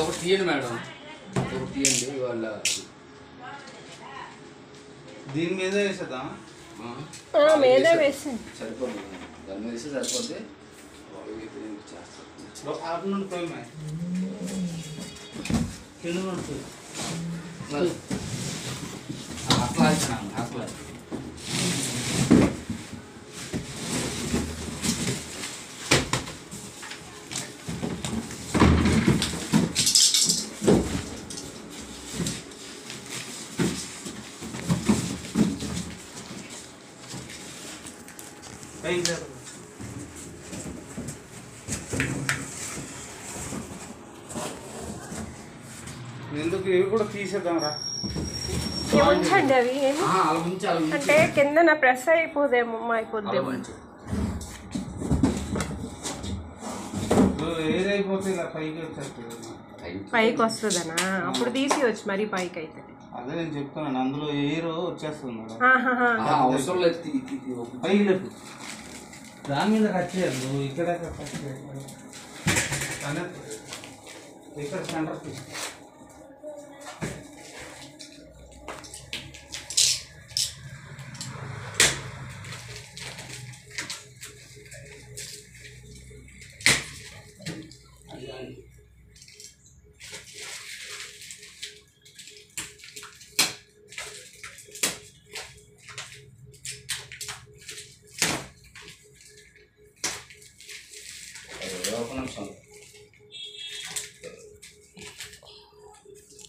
అదొకటి తీయండి మేడం అదొకటి తీయండి వాళ్ళ దీని మీద వేసేద్దాం ఆ, ఆ, మీద వేసింది సరిపోతుంది దాని మీద వేస్తే సరిపోతే వాళ్ళు అయితే నేను చేస్తాను ఎందుకు? ఇవి కూడా తీసేద్దాం రా ఉంచండి అవి అంటే కింద నా ప్రెస్ అయిపోదేమో అయిపోద్దేమో పైకి వస్తుందనా అప్పుడు తీసేయచ్చు మరి పైకి అయితే అదే నేను చెప్తున్నాను అందులో ఎయిర్ వచ్చేస్తుంది అవసరం లేదు పైకి దాని మీద కట్ ఇక్కడ కట్ చేయాలి ఇక్కడ సెంటర్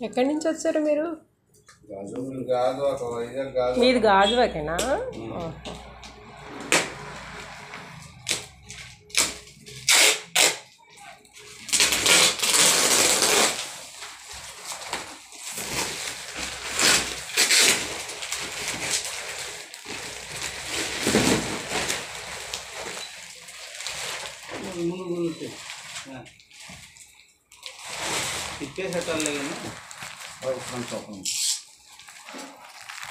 ఎక్కడి నుంచి వచ్చారు మీరు? మీది గాజువాకేనా? ముందు ముందు. తిప్పేసేటాలే కానీ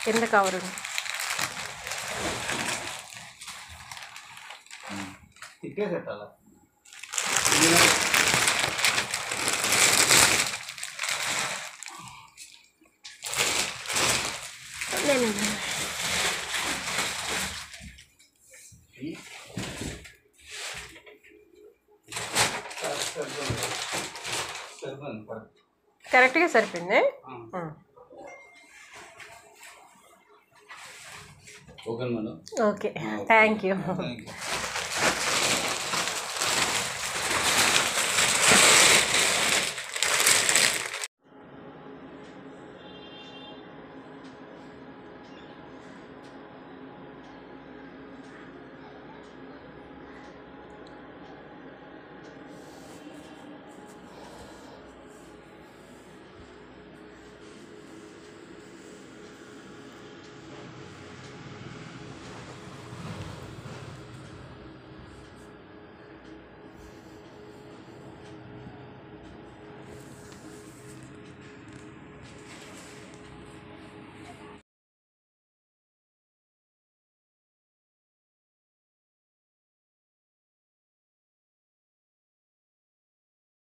కింద కవరు తిప్పేసేటాల సరిపోయింది కరెక్ట్ కరెక్ట్గా సరిపోయింది. Okay thank you.